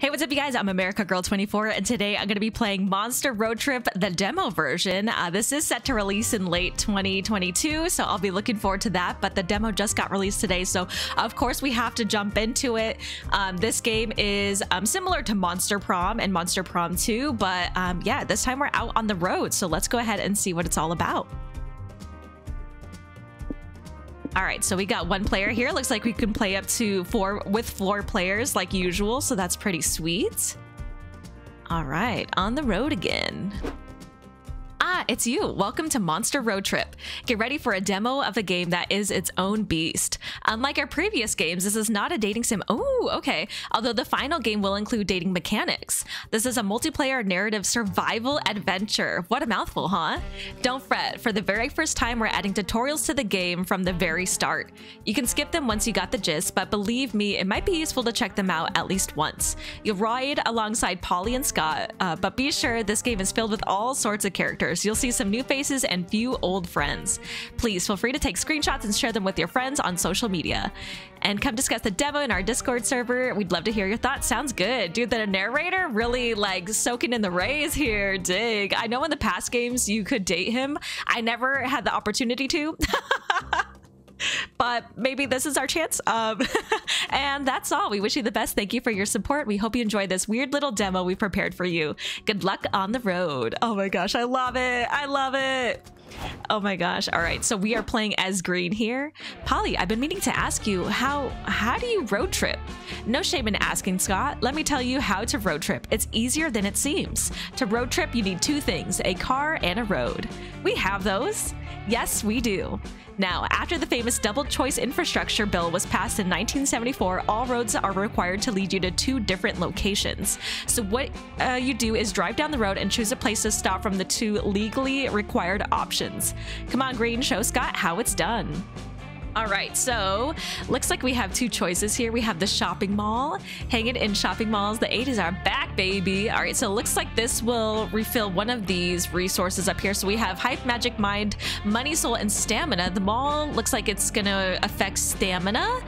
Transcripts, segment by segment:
Hey, what's up, you guys? I'm Emerica Girl 24, and today I'm going to be playing Monster Road Trip, the demo version. Uh, this is set to release in late 2022, so I'll be looking forward to that. But the demo just got released today, so of course we have to jump into it. Um, this game is um, similar to Monster Prom and Monster Prom 2, but um, yeah, this time we're out on the road, so let's go ahead and see what it's all about. All right, so we got one player here. Looks like we can play up to four with four players like usual, so that's pretty sweet. All right, on the road again. Ah, it's you. Welcome to Monster Road Trip. Get ready for a demo of a game that is its own beast. Unlike our previous games, this is not a dating sim. Oh, okay. Although the final game will include dating mechanics. This is a multiplayer narrative survival adventure. What a mouthful, huh? Don't fret. For the very first time, we're adding tutorials to the game from the very start. You can skip them once you got the gist, but believe me, it might be useful to check them out at least once. You'll ride alongside Polly and Scott, uh, but be sure this game is filled with all sorts of characters You'll see some new faces and few old friends. Please feel free to take screenshots and share them with your friends on social media. And come discuss the demo in our Discord server. We'd love to hear your thoughts. Sounds good. Dude, the narrator really like soaking in the rays here. Dig. I know in the past games you could date him. I never had the opportunity to. but maybe this is our chance. Um, and that's all. We wish you the best. Thank you for your support. We hope you enjoy this weird little demo we prepared for you. Good luck on the road. Oh my gosh, I love it. I love it. Oh my gosh. All right. So we are playing as Green here. Polly, I've been meaning to ask you how how do you road trip? No shame in asking, Scott. Let me tell you how to road trip. It's easier than it seems. To road trip, you need two things, a car and a road. We have those. Yes, we do. Now, after the famous double choice infrastructure bill was passed in 1974, all roads are required to lead you to two different locations. So, what uh, you do is drive down the road and choose a place to stop from the two legally required options. Come on, Green, show Scott how it's done. All right, so looks like we have two choices here. We have the shopping mall. Hanging in shopping malls, the 80s are back, baby. All right, so it looks like this will refill one of these resources up here. So we have Hype, Magic Mind, Money, Soul, and Stamina. The mall looks like it's gonna affect stamina.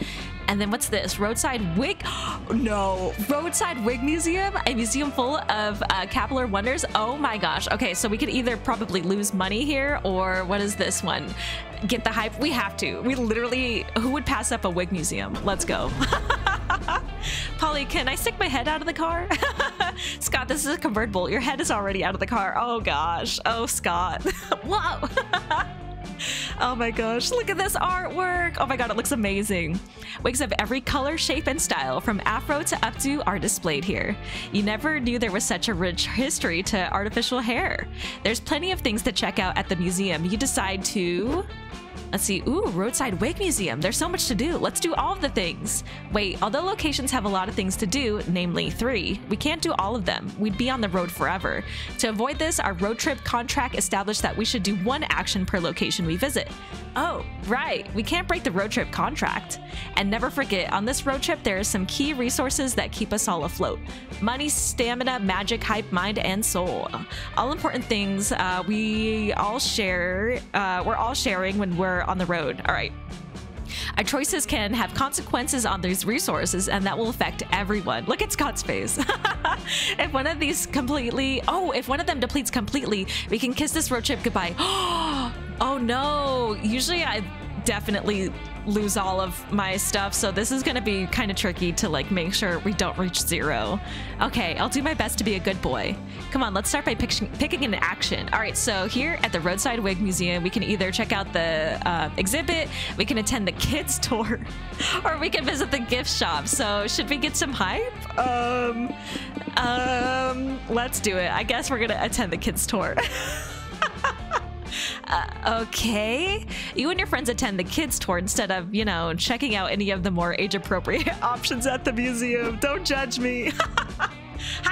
And then what's this? Roadside Wig? no. Roadside Wig Museum? A museum full of uh, capillary wonders? Oh my gosh. Okay, so we could either probably lose money here or what is this one? Get the hype? We have to. We literally, who would pass up a wig museum? Let's go. Polly, can I stick my head out of the car? Scott, this is a convertible. Your head is already out of the car. Oh gosh. Oh, Scott. Whoa. oh my gosh, look at this artwork. Oh my god, it looks amazing. Wigs of every color, shape, and style, from afro to updo, are displayed here. You never knew there was such a rich history to artificial hair. There's plenty of things to check out at the museum. You decide to Let's see. Ooh, Roadside Wake Museum. There's so much to do. Let's do all the things. Wait, although locations have a lot of things to do, namely three, we can't do all of them. We'd be on the road forever. To avoid this, our road trip contract established that we should do one action per location we visit. Oh, right. We can't break the road trip contract. And never forget, on this road trip, there are some key resources that keep us all afloat. Money, stamina, magic, hype, mind, and soul. All important things uh, we all share, uh, we're all sharing when we're on the road. All right. Our choices can have consequences on these resources, and that will affect everyone. Look at Scott's face. if one of these completely, oh, if one of them depletes completely, we can kiss this road trip goodbye. oh no! Usually I definitely lose all of my stuff, so this is gonna be kind of tricky to like make sure we don't reach zero. Okay, I'll do my best to be a good boy. Come on, let's start by picking, picking an action. All right, so here at the Roadside Wig Museum, we can either check out the uh, exhibit, we can attend the kids tour, or we can visit the gift shop. So should we get some hype? Um, um, let's do it. I guess we're gonna attend the kids tour. Uh, okay. You and your friends attend the kids' tour instead of, you know, checking out any of the more age appropriate options at the museum. Don't judge me.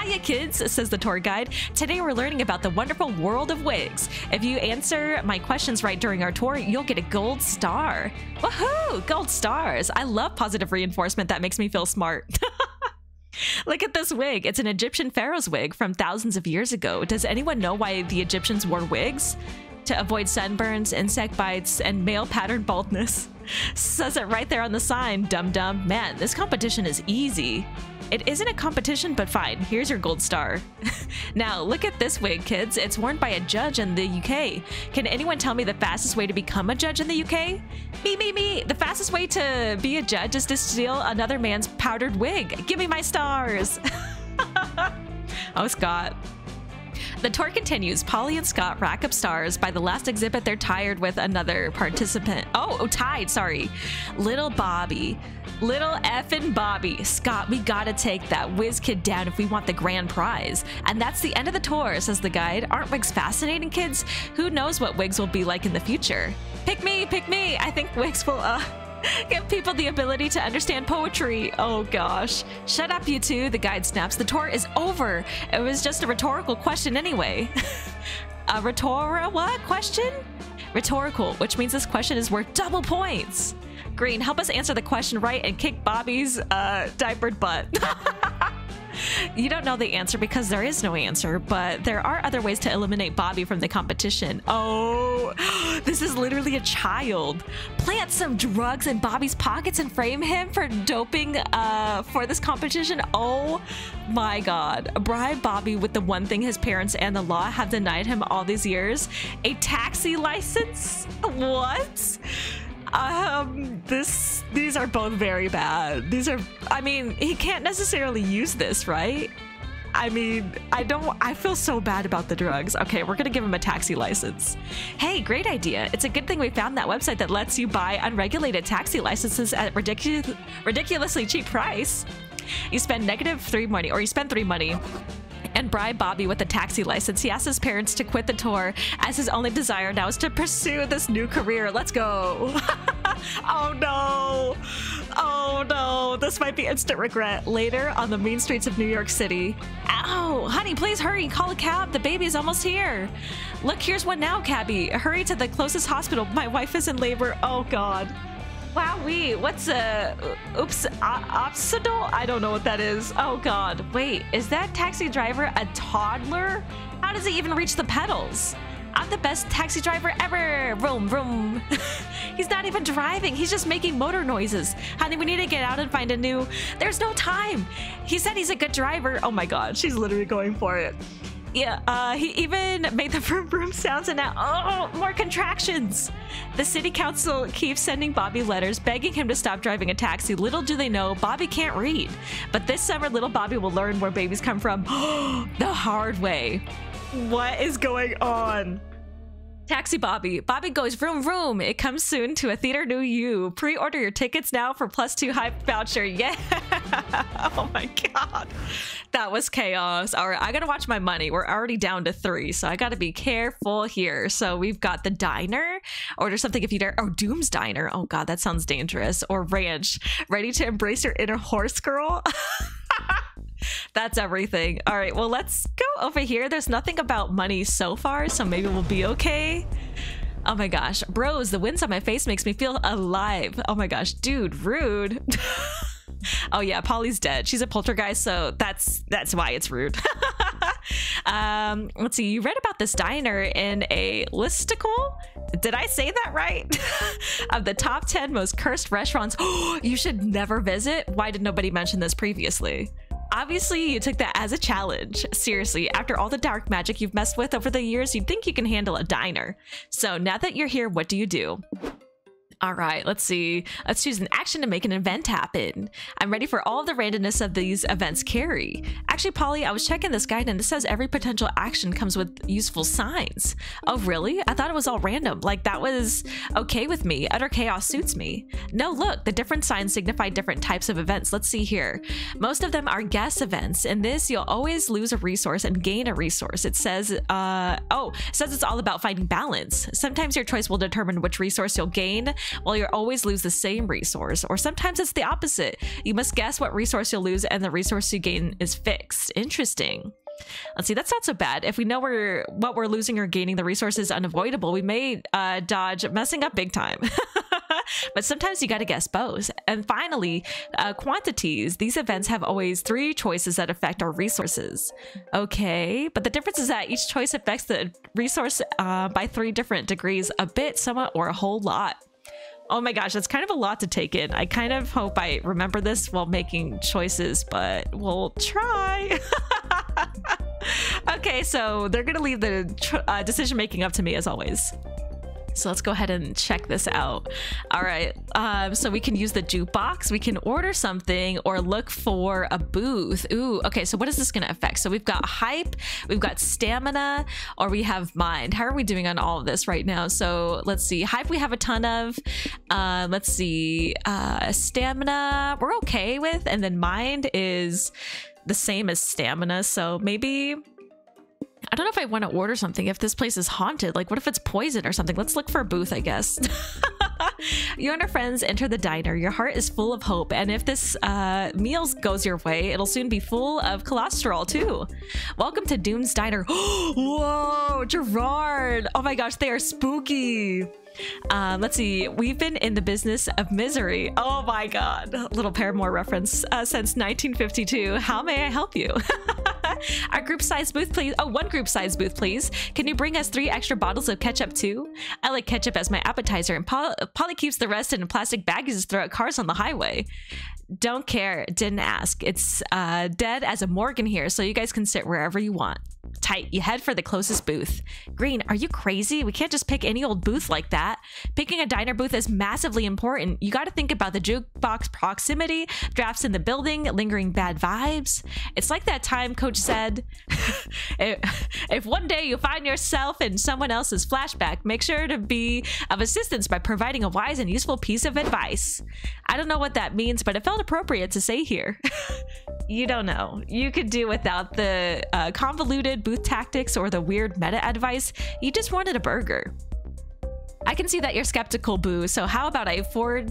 Hiya, kids, says the tour guide. Today we're learning about the wonderful world of wigs. If you answer my questions right during our tour, you'll get a gold star. Woohoo! Gold stars. I love positive reinforcement that makes me feel smart. Look at this wig. It's an Egyptian pharaoh's wig from thousands of years ago. Does anyone know why the Egyptians wore wigs? To avoid sunburns, insect bites, and male pattern baldness. Says it right there on the sign, dum dum. Man, this competition is easy. It isn't a competition, but fine. Here's your gold star. now, look at this wig, kids. It's worn by a judge in the UK. Can anyone tell me the fastest way to become a judge in the UK? Me, me, me. The fastest way to be a judge is to steal another man's powdered wig. Give me my stars. oh, Scott. The tour continues. Polly and Scott rack up stars. By the last exhibit, they're tired with another participant. Oh, oh, tied, sorry. Little Bobby. Little effing Bobby. Scott, we gotta take that whiz kid down if we want the grand prize. And that's the end of the tour, says the guide. Aren't wigs fascinating, kids? Who knows what wigs will be like in the future? Pick me, pick me. I think wigs will, uh, Give people the ability to understand poetry. Oh gosh. Shut up, you two, the guide snaps. The tour is over. It was just a rhetorical question anyway. a rhetorical what question? Rhetorical, which means this question is worth double points. Green, help us answer the question right and kick Bobby's uh, diapered butt. You don't know the answer because there is no answer, but there are other ways to eliminate Bobby from the competition. Oh, this is literally a child. Plant some drugs in Bobby's pockets and frame him for doping uh, for this competition. Oh my god. Bribe Bobby with the one thing his parents and the law have denied him all these years a taxi license? What? Um, this, these are both very bad. These are, I mean, he can't necessarily use this, right? I mean, I don't, I feel so bad about the drugs. Okay, we're gonna give him a taxi license. Hey, great idea. It's a good thing we found that website that lets you buy unregulated taxi licenses at ridiculous, ridiculously cheap price. You spend negative three money, or you spend three money and bribe Bobby with a taxi license. He asks his parents to quit the tour as his only desire now is to pursue this new career. Let's go. oh no. Oh no. This might be instant regret later on the mean streets of New York City. Ow, honey, please hurry. Call a cab. The baby is almost here. Look, here's one now, cabby. Hurry to the closest hospital. My wife is in labor. Oh god. Wowee, what's a oops obstacle? I don't know what that is. Oh god, wait, is that taxi driver a toddler? How does he even reach the pedals? I'm the best taxi driver ever. Vroom, vroom. he's not even driving. He's just making motor noises. Honey, we need to get out and find a new. There's no time. He said he's a good driver. Oh my god, she's literally going for it. Yeah, uh, he even made the vroom vroom sounds and now, oh, more contractions. The city council keeps sending Bobby letters begging him to stop driving a taxi. Little do they know, Bobby can't read. But this summer, little Bobby will learn where babies come from the hard way. What is going on? Taxi Bobby. Bobby goes vroom vroom. It comes soon to a theater near you. Pre-order your tickets now for plus two hype voucher. Yeah. oh my god. That was chaos. All right, I gotta watch my money. We're already down to three, so I gotta be careful here. So we've got the diner. Order something if you dare. Oh, Doom's Diner. Oh god, that sounds dangerous. Or Ranch. Ready to embrace your inner horse girl? That's everything. All right, well, let's go over here. There's nothing about money so far, so maybe we'll be okay. Oh my gosh. Bros, the winds on my face makes me feel alive. Oh my gosh. Dude, rude. oh yeah, Polly's dead. She's a poltergeist, so that's that's why it's rude. um, let's see. You read about this diner in a listicle. Did I say that right? of the top 10 most cursed restaurants you should never visit. Why did nobody mention this previously? Obviously, you took that as a challenge. Seriously, after all the dark magic you've messed with over the years, you'd think you can handle a diner. So now that you're here, what do you do? All right, let's see. Let's choose an action to make an event happen. I'm ready for all the randomness of these events carry. Actually, Polly, I was checking this guide and it says every potential action comes with useful signs. Oh, really? I thought it was all random. Like that was okay with me. Utter chaos suits me. No, look, the different signs signify different types of events. Let's see here. Most of them are guess events. In this, you'll always lose a resource and gain a resource. It says, uh, oh, it says it's all about finding balance. Sometimes your choice will determine which resource you'll gain, while you always lose the same resource. Or sometimes it's the opposite. You must guess what resource you'll lose and the resource you gain is fixed. Interesting. Let's see, that's not so bad. If we know we're what we're losing or gaining, the resource is unavoidable. We may uh, dodge messing up big time. but sometimes you got to guess both. And finally, uh, quantities. These events have always three choices that affect our resources. Okay, but the difference is that each choice affects the resource uh, by three different degrees, a bit, somewhat, or a whole lot. Oh my gosh, that's kind of a lot to take in. I kind of hope I remember this while making choices, but we'll try. okay, so they're gonna leave the uh, decision making up to me as always. So let's go ahead and check this out. All right, um, so we can use the jukebox, we can order something or look for a booth. Ooh, okay, so what is this gonna affect? So we've got hype, we've got stamina, or we have mind. How are we doing on all of this right now? So let's see, hype we have a ton of. Uh, let's see, uh, stamina we're okay with, and then mind is the same as stamina, so maybe I don't know if I want to order something if this place is haunted. Like, what if it's poison or something? Let's look for a booth, I guess. you and your friends enter the diner. Your heart is full of hope. And if this uh, meal goes your way, it'll soon be full of cholesterol, too. Welcome to Doom's Diner. Whoa, Gerard. Oh my gosh, they are spooky. Um, let's see. We've been in the business of misery. Oh my god. Little Paramore reference uh, since 1952. How may I help you? Our group size booth, please. Oh, one group size booth, please. Can you bring us three extra bottles of ketchup too? I like ketchup as my appetizer, and Polly keeps the rest in plastic baggies to throw at cars on the highway. Don't care. Didn't ask. It's uh, dead as a Morgan here, so you guys can sit wherever you want. Tight, you head for the closest booth. Green, are you crazy? We can't just pick any old booth like that. Picking a diner booth is massively important. You gotta think about the jukebox proximity, drafts in the building, lingering bad vibes. It's like that time coach said, if one day you find yourself in someone else's flashback, make sure to be of assistance by providing a wise and useful piece of advice. I don't know what that means, but it felt appropriate to say here. you don't know. You could do without the uh, convoluted booth tactics or the weird meta advice. You just wanted a burger. I can see that you're skeptical, Boo. So how about I for,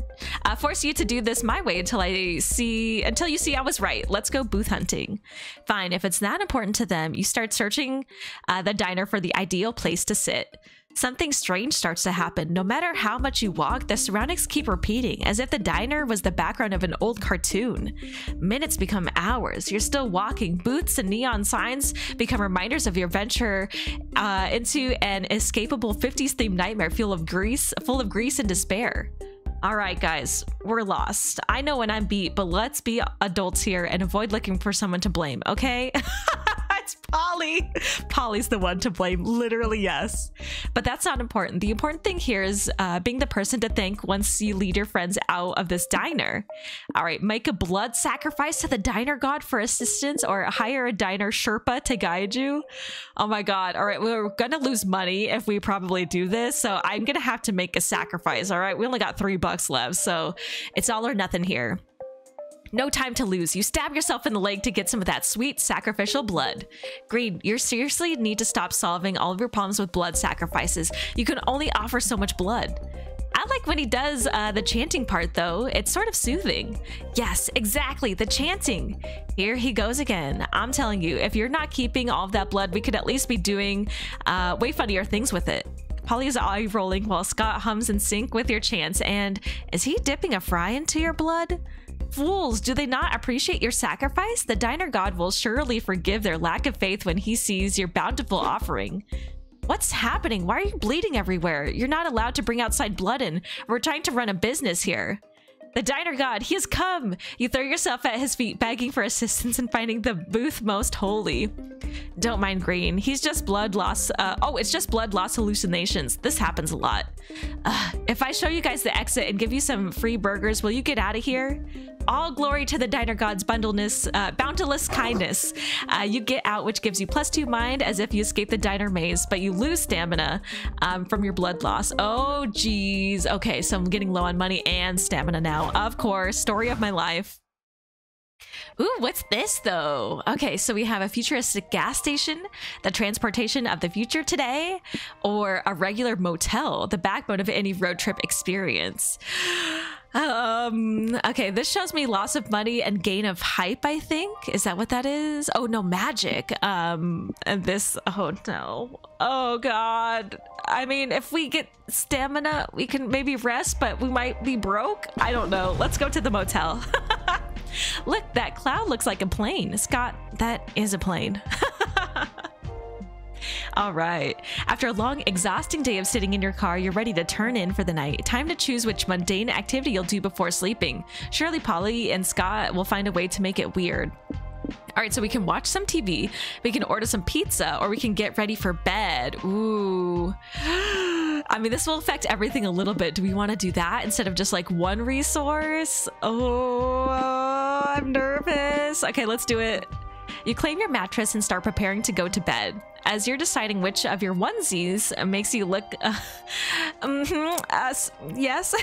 uh, force you to do this my way until I see until you see I was right. Let's go booth hunting. Fine. If it's that important to them, you start searching uh, the diner for the ideal place to sit. Something strange starts to happen. No matter how much you walk, the surroundings keep repeating, as if the diner was the background of an old cartoon. Minutes become hours. You're still walking. Booths and neon signs become reminders of your venture uh, into an escapable 50s themed nightmare full of grease, full of grease and despair. All right, guys, we're lost. I know when I'm beat, but let's be adults here and avoid looking for someone to blame, okay? it's Polly. Polly's the one to blame, literally, yes. But that's not important. The important thing here is uh, being the person to thank once you lead your friends out of this diner. All right, make a blood sacrifice to the diner god for assistance or hire a diner Sherpa to guide you. Oh my god. All right, we're gonna lose money if we probably do this, so I'm gonna have to make a sacrifice, all right? We only got three bucks left, so it's all or nothing here. No time to lose. You stab yourself in the leg to get some of that sweet sacrificial blood. Green, you seriously need to stop solving all of your problems with blood sacrifices. You can only offer so much blood. I like when he does uh, the chanting part though. It's sort of soothing. Yes, exactly, the chanting. Here he goes again. I'm telling you, if you're not keeping all of that blood, we could at least be doing uh, way funnier things with it. Polly's eye rolling while Scott hums in sync with your chants. And is he dipping a fry into your blood? Fools, do they not appreciate your sacrifice? The diner god will surely forgive their lack of faith when he sees your bountiful offering. What's happening? Why are you bleeding everywhere? You're not allowed to bring outside blood in. We're trying to run a business here. The diner god, he has come! You throw yourself at his feet, begging for assistance and finding the booth most holy. Don't mind Green. He's just blood loss. Uh, oh, it's just blood loss hallucinations. This happens a lot. Uh, if I show you guys the exit and give you some free burgers, will you get out of here? All glory to the diner god's bundleness, uh, bountiless kindness. Uh, you get out, which gives you plus two mind as if you escape the diner maze, but you lose stamina um, from your blood loss. Oh, geez. Okay, so I'm getting low on money and stamina now. Of course, story of my life. Ooh, what's this though? Okay, so we have a futuristic gas station, the transportation of the future today, or a regular motel, the backbone of any road trip experience. Um, okay, this shows me loss of money and gain of hype, I think. Is that what that is? Oh, no, magic. Um, and this, oh no. Oh god. I mean, if we get stamina, we can maybe rest, but we might be broke. I don't know. Let's go to the motel. Look, that cloud looks like a plane. Scott, that is a plane. All right. After a long, exhausting day of sitting in your car, you're ready to turn in for the night. Time to choose which mundane activity you'll do before sleeping. Surely Polly and Scott will find a way to make it weird. All right, so we can watch some TV, we can order some pizza, or we can get ready for bed. Ooh. I mean, this will affect everything a little bit. Do we want to do that instead of just like one resource? Oh, I'm nervous. Okay, let's do it. You claim your mattress and start preparing to go to bed. As you're deciding which of your onesies makes you look... Uh, uh, yes?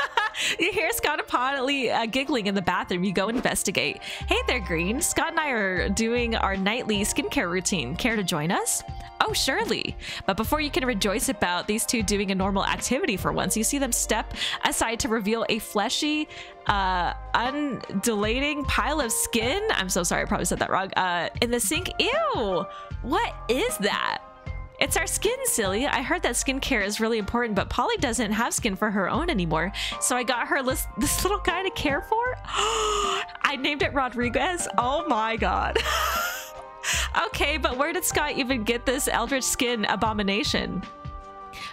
you hear Scott Polly uh, giggling in the bathroom. You go investigate. Hey there, Green. Scott and I are doing our nightly skincare routine. Care to join us? Oh, surely. But before you can rejoice about these two doing a normal activity for once, you see them step aside to reveal a fleshy, uh, undulating pile of skin. I'm so sorry, I probably said that wrong. Uh, in the sink. Ew! What is that? It's our skin, silly. I heard that skincare is really important, but Polly doesn't have skin for her own anymore. So I got her this, this little guy to care for. I named it Rodriguez. Oh my god. okay, but where did Scott even get this Eldritch Skin abomination?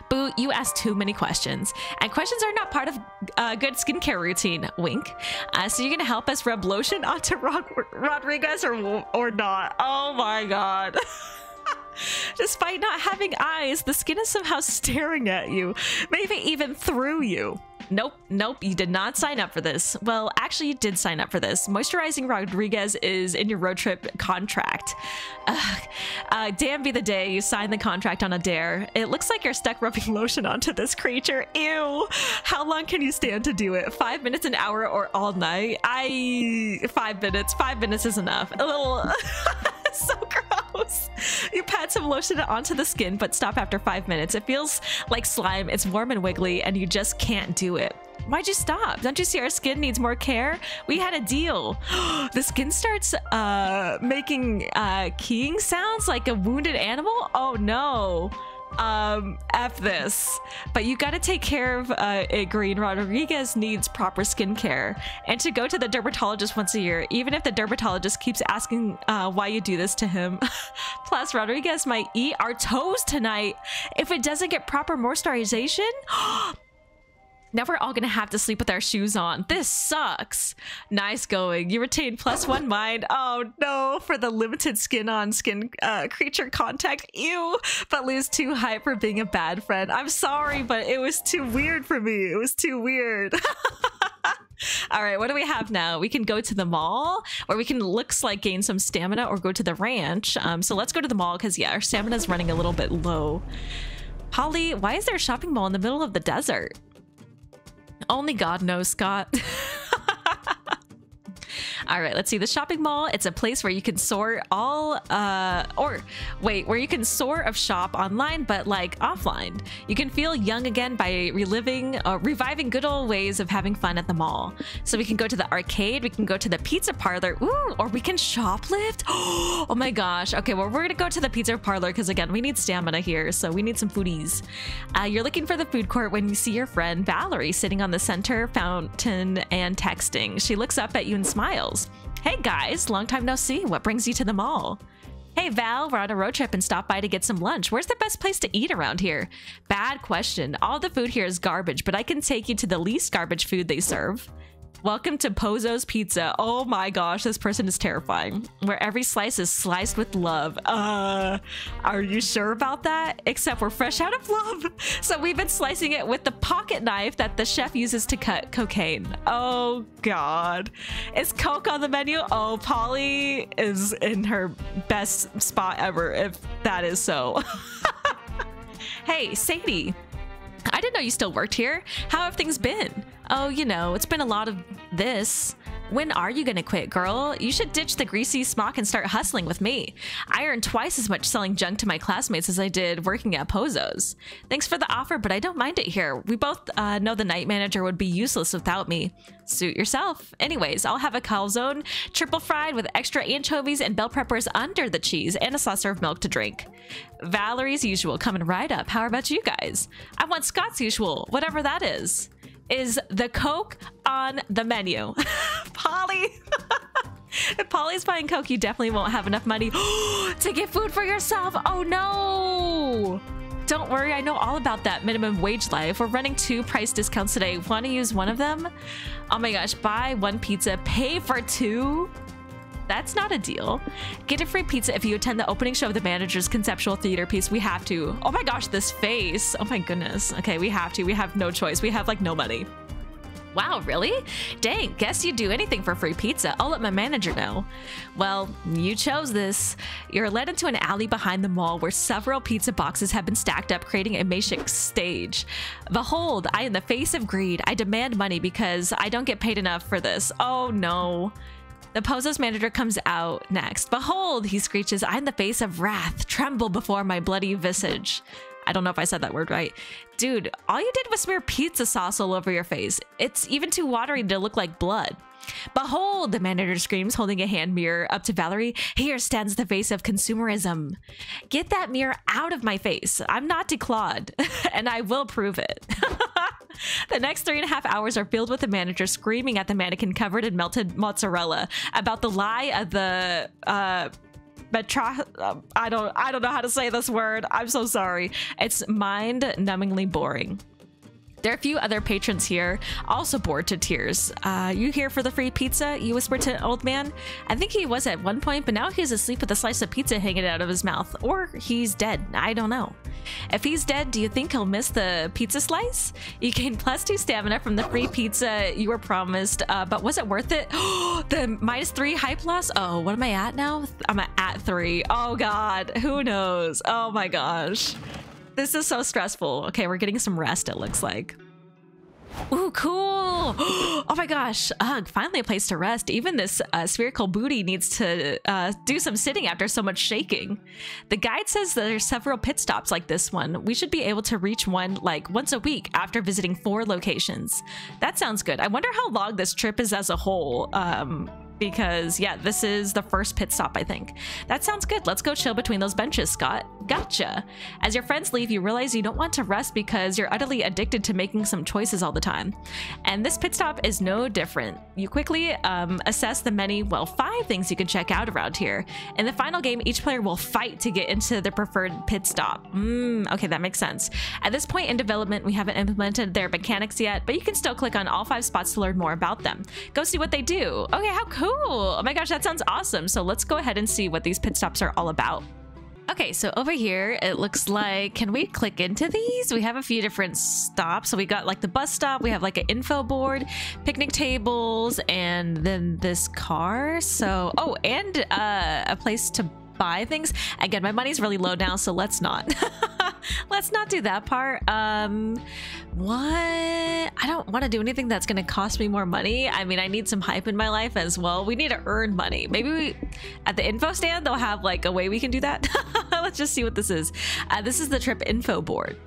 Boo, you ask too many questions. And questions are not part of a uh, good skincare routine. Wink. Uh, so you're gonna help us rub lotion onto Rod Rodriguez or, or not? Oh my god. Despite not having eyes, the skin is somehow staring at you, maybe even through you. Nope, nope, you did not sign up for this. Well, actually, you did sign up for this. Moisturizing Rodriguez is in your road trip contract. Uh, damn be the day you signed the contract on a dare. It looks like you're stuck rubbing lotion onto this creature. Ew. How long can you stand to do it? Five minutes, an hour, or all night? I... Five minutes. Five minutes is enough. A little... so gross. You pat some lotion onto the skin, but stop after five minutes. It feels like slime. It's warm and wiggly, and you just can't do it. Why'd you stop? Don't you see our skin needs more care? We had a deal. the skin starts uh, making uh, keying sounds like a wounded animal? Oh no um f this but you got to take care of uh it green. Rodriguez needs proper skincare. And to go to the dermatologist once a year even if the dermatologist keeps asking uh why you do this to him. Plus rodriguez might eat our toes tonight. If it doesn't get proper moisturization Now we're all gonna have to sleep with our shoes on. This sucks. Nice going. You retain plus one mind. Oh no, for the limited skin on skin uh, creature contact. Ew, but lose two hype for being a bad friend. I'm sorry, but it was too weird for me. It was too weird. All right, what do we have now? We can go to the mall, or we can looks like gain some stamina, or go to the ranch. Um, so let's go to the mall because yeah, our stamina is running a little bit low. Holly, why is there a shopping mall in the middle of the desert? Only God knows, Scott. All right, let's see. The shopping mall, it's a place where you can sort all, uh, or wait, where you can sort of shop online, but like offline. You can feel young again by reliving, uh, reviving good old ways of having fun at the mall. So we can go to the arcade, we can go to the pizza parlor, ooh, or we can shoplift. oh my gosh. Okay, well, we're gonna go to the pizza parlor because again, we need stamina here, so we need some foodies. Uh, you're looking for the food court when you see your friend Valerie sitting on the center fountain and texting. She looks up at you and smiles. Hey guys, long time no see. What brings you to the mall? Hey Val, we're on a road trip and stopped by to get some lunch. Where's the best place to eat around here? Bad question. All the food here is garbage, but I can take you to the least garbage food they serve. Welcome to Pozo's Pizza. Oh my gosh, this person is terrifying. Where every slice is sliced with love. Uh, are you sure about that? Except we're fresh out of love. So we've been slicing it with the pocket knife that the chef uses to cut cocaine. Oh god. Is Coke on the menu? Oh, Polly is in her best spot ever, if that is so. hey, Sadie. I didn't know you still worked here. How have things been? Oh, you know, it's been a lot of this. When are you gonna quit, girl? You should ditch the greasy smock and start hustling with me. I earn twice as much selling junk to my classmates as I did working at Pozo's. Thanks for the offer, but I don't mind it here. We both uh, know the night manager would be useless without me. Suit yourself. Anyways, I'll have a calzone, triple fried with extra anchovies and bell peppers under the cheese and a saucer of milk to drink. Valerie's usual coming right up. How about you guys? I want Scott's usual, whatever that is is the Coke on the menu. Polly. if Polly's buying Coke, you definitely won't have enough money to get food for yourself. Oh no! Don't worry, I know all about that minimum wage life. We're running two price discounts today. Want to use one of them? Oh my gosh, buy one pizza, pay for two? That's not a deal. Get a free pizza if you attend the opening show of the manager's conceptual theater piece. We have to. Oh my gosh, this face. Oh my goodness. Okay, we have to. We have no choice. We have like no money. Wow, really? Dang, guess you'd do anything for free pizza. I'll let my manager know. Well, you chose this. You're led into an alley behind the mall where several pizza boxes have been stacked up, creating a makeshift stage. Behold, I am the face of greed. I demand money because I don't get paid enough for this. Oh no. The Pozo's manager comes out next. Behold, he screeches, I am the face of wrath. Tremble before my bloody visage. I don't know if I said that word right. Dude, all you did was smear pizza sauce all over your face. It's even too watery to look like blood. Behold, the manager screams, holding a hand mirror up to Valerie. Here stands the face of consumerism. Get that mirror out of my face. I'm not declawed, and I will prove it. the next three and a half hours are filled with the manager screaming at the mannequin covered in melted mozzarella about the lie of the uh, Metro I don't I don't know how to say this word. I'm so sorry. It's mind-numbingly boring. There are a few other patrons here, also bored to tears. Uh, you here for the free pizza? You whispered to an old man. I think he was at one point, but now he's asleep with a slice of pizza hanging out of his mouth. Or he's dead. I don't know. If he's dead, do you think he'll miss the pizza slice? You gain plus two stamina from the free pizza you were promised, uh, but was it worth it? the minus three hype loss? Oh, what am I at now? I'm at three. Oh god, who knows? Oh my gosh. This is so stressful. Okay, we're getting some rest, it looks like. Ooh, cool. Oh my gosh. Ugh, finally a place to rest. Even this uh, spherical booty needs to uh, do some sitting after so much shaking. The guide says that are several pit stops like this one. We should be able to reach one like once a week after visiting four locations. That sounds good. I wonder how long this trip is as a whole. Um, because yeah, this is the first pit stop, I think. That sounds good. Let's go chill between those benches, Scott. Gotcha. As your friends leave, you realize you don't want to rest because you're utterly addicted to making some choices all the time. And this pit stop is no different. You quickly um, assess the many, well, five things you can check out around here. In the final game, each player will fight to get into the preferred pit stop. Mm, okay, that makes sense. At this point in development, we haven't implemented their mechanics yet, but you can still click on all five spots to learn more about them. Go see what they do. Okay, how cool Cool. Oh my gosh, that sounds awesome. So let's go ahead and see what these pit stops are all about. Okay, so over here, it looks like, can we click into these? We have a few different stops. So we got like the bus stop, we have like an info board, picnic tables, and then this car. So, oh, and uh, a place to buy things. Again, my money's really low now, so let's not. let's not do that part. Um, what? I don't want to do anything that's going to cost me more money. I mean, I need some hype in my life as well. We need to earn money. Maybe we, at the info stand, they'll have like a way we can do that. let's just see what this is. Uh, this is the trip info board.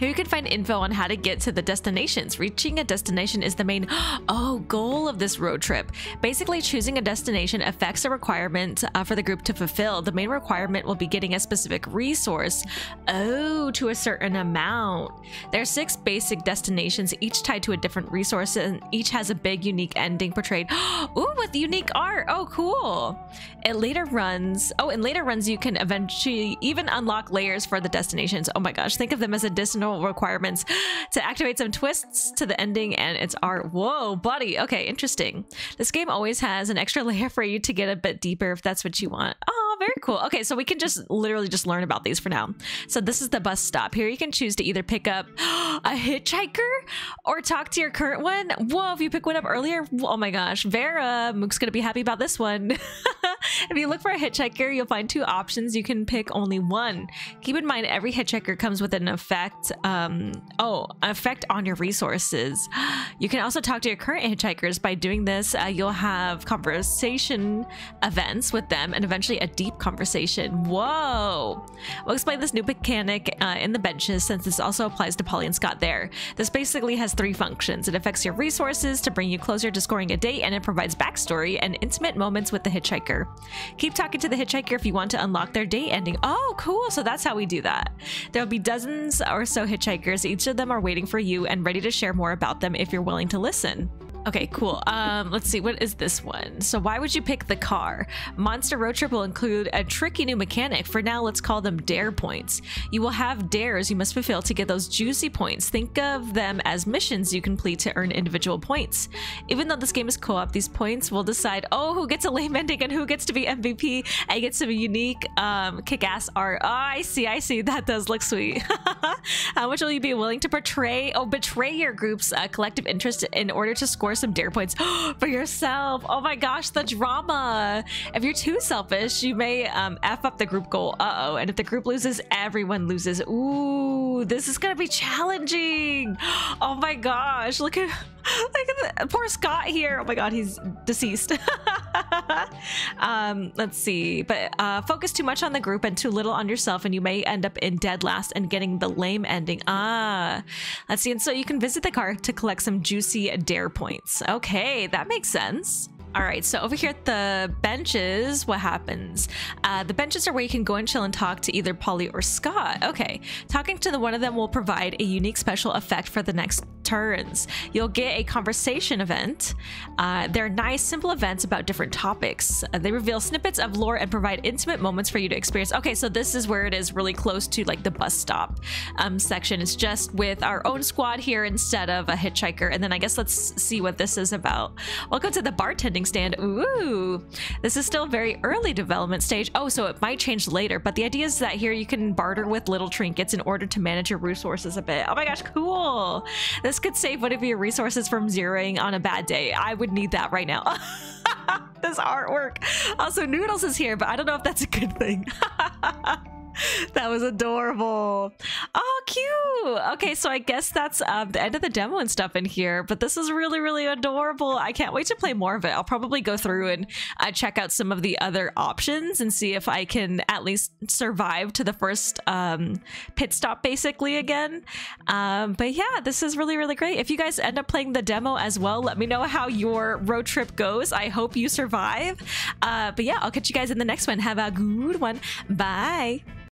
Here you can find info on how to get to the destinations. Reaching a destination is the main oh goal of this road trip. Basically, choosing a destination affects a requirement uh, for the group to fulfill. The main requirement will be getting a specific resource. Oh, to a certain amount. There are six basic destinations, each tied to a different resource, and each has a big, unique ending portrayed. Ooh, with unique art. Oh, cool. It later runs. Oh, in later runs, you can eventually even unlock layers for the destinations. Oh my gosh, think of them as additional requirements to activate some twists to the ending and its art. Whoa, buddy. Okay, interesting. This game always has an extra layer for you to get a bit deeper if that's what you want. Oh, very cool. Okay, so we can just literally just learn about these for now. So this is the bus stop. Here you can choose to either pick up a hitchhiker or talk to your current one. Whoa, if you pick one up earlier, oh my gosh, Vera, Mook's gonna be happy about this one. if you look for a hitchhiker, you'll find two options. You can pick only one. Keep in mind, every hitchhiker comes with an effect. Um, oh, effect on your resources. You can also talk to your current hitchhikers. By doing this, uh, you'll have conversation events with them and eventually a deep conversation. Whoa! We'll explain this new mechanic uh, in the benches since this also applies to Polly and Scott there. This basically has three functions. It affects your resources to bring you closer to scoring a date and it provides backstory and intimate moments with the hitchhiker. Keep talking to the hitchhiker if you want to unlock their date ending. Oh, cool. So that's how we do that. There'll be dozens or so hitchhikers. Each of them are waiting for you and ready to share more about them if you're willing to listen. Okay, cool. Um, let's see. What is this one? So why would you pick the car? Monster Road Trip will include a tricky new mechanic. For now, let's call them dare points. You will have dares you must fulfill to get those juicy points. Think of them as missions you complete to earn individual points. Even though this game is co-op, these points will decide, oh, who gets a lame ending and who gets to be MVP and gets some unique um, kick-ass art. Oh, I see, I see. That does look sweet. How much will you be willing to portray, oh, betray your group's uh, collective interest in order to score some dare points for yourself. Oh my gosh, the drama. If you're too selfish, you may um, F up the group goal. Uh-oh. And if the group loses, everyone loses. Ooh, this is going to be challenging. Oh my gosh. Look at, look at the, poor Scott here. Oh my God, he's deceased. um, let's see. But uh, focus too much on the group and too little on yourself, and you may end up in dead last and getting the lame ending. Ah, let's see. And so you can visit the car to collect some juicy dare points. Okay, that makes sense. All right, so over here at the benches, what happens? Uh, the benches are where you can go and chill and talk to either Polly or Scott. Okay, talking to the one of them will provide a unique special effect for the next turns. You'll get a conversation event. Uh, they're nice, simple events about different topics. Uh, they reveal snippets of lore and provide intimate moments for you to experience. Okay, so this is where it is really close to like the bus stop um, section. It's just with our own squad here instead of a hitchhiker. And then I guess let's see what this is about. Welcome to the bartending stand. Ooh, this is still very early development stage. Oh, so it might change later, but the idea is that here you can barter with little trinkets in order to manage your resources a bit. Oh my gosh, cool. This could save one of your resources from zeroing on a bad day. I would need that right now. this artwork. Also, Noodles is here, but I don't know if that's a good thing. that was adorable. Oh, cute. Okay, so I guess that's um, the end of the demo and stuff in here, but this is really, really adorable. I can't wait to play more of it. I'll probably go through and uh, check out some of the other options and see if I can at least survive to the first um, pit stop basically again. Um, but yeah, this is really, really great. If you guys end up playing the demo as well, let me know how your road trip goes. I hope you survive. Uh, but yeah, I'll catch you guys in the next one. Have a good one. Bye.